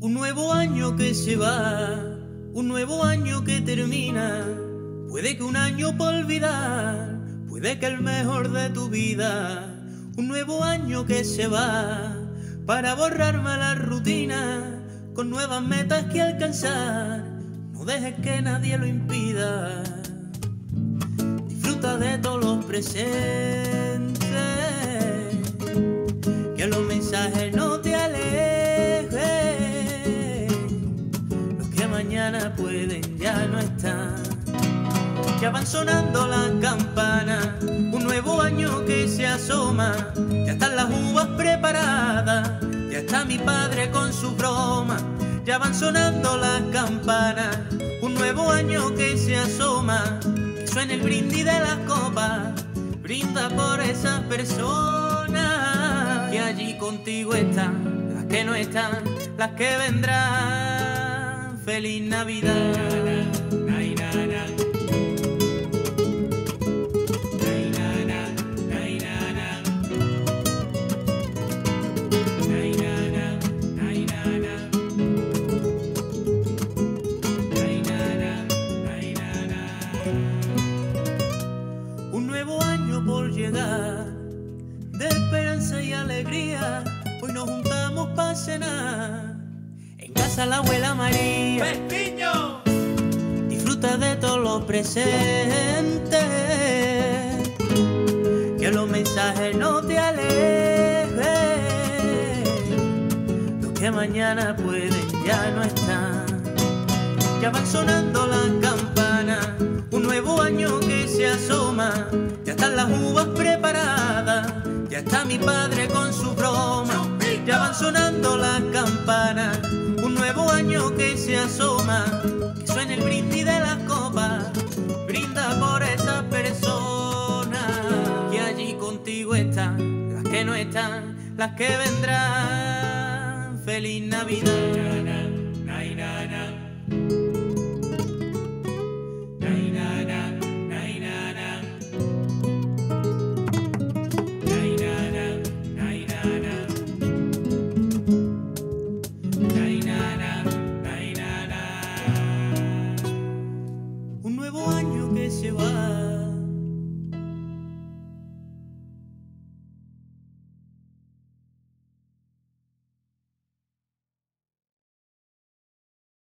Un nuevo año que se va, un nuevo año que termina. Puede que un año por olvidar, puede que el mejor de tu vida. Un nuevo año que se va para borrar mala rutina, con nuevas metas que alcanzar. No dejes que nadie lo impida. Disfruta de todos los presentes, que los mensajes no te alejen los que mañana pueden ya no estar. Ya van sonando las campanas, un nuevo se asoma. Ya están las uvas preparadas, ya está mi padre con su broma. Ya van sonando las campanas, un nuevo año que se asoma. Que suene el brindis de las copas, brinda por esas personas que allí contigo están, las que no están, las que vendrán. Feliz Navidad. De esperanza y alegría. Hoy nos juntamos para cenar. En casa la abuela María. ¡Pestiño! Disfruta de todos los presentes. Que los mensajes no te alejen. Los que mañana pueden ya no estar. Ya van sonando las campanas. Un nuevo año que se asoma. Ya están las uvas preparadas. Padre con su broma. Ya van sonando las campanas. Un nuevo año que se asoma. Que suene el brindis de las copas. Brinda por esas personas que allí contigo están. Las que no están, las que vendrán. Feliz Navidad. 希望